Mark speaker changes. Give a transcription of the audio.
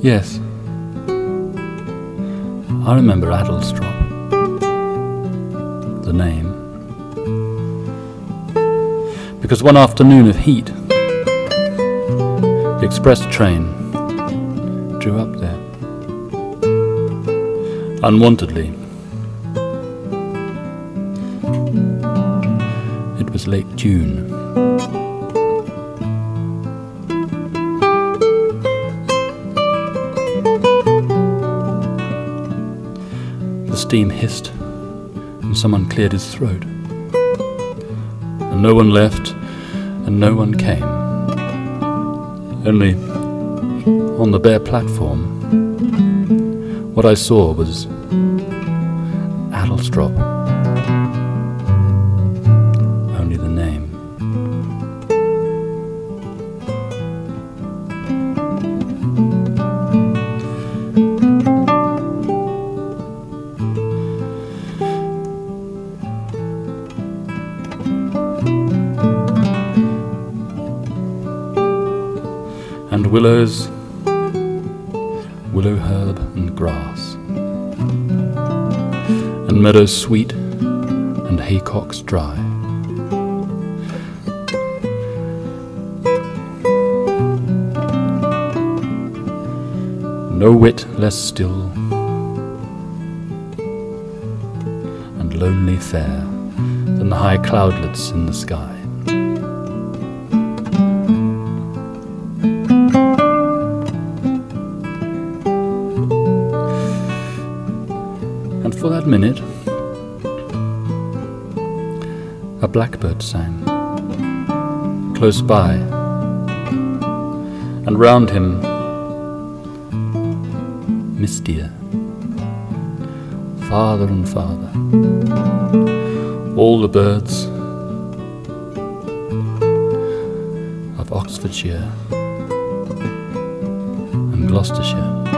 Speaker 1: Yes. I remember Adlestrop. The name. Because one afternoon of heat, the express train drew up there. Unwantedly. It was late June. The steam hissed, and someone cleared his throat. And no one left, and no one came. Only on the bare platform, what I saw was Adlestrop. Only the name. And willows, willow herb and grass, and meadowsweet and haycocks dry. No whit less still and lonely fair than the high cloudlets in the sky. For that minute, a blackbird sang close by, and round him, mistier, farther and farther, all the birds of Oxfordshire and Gloucestershire.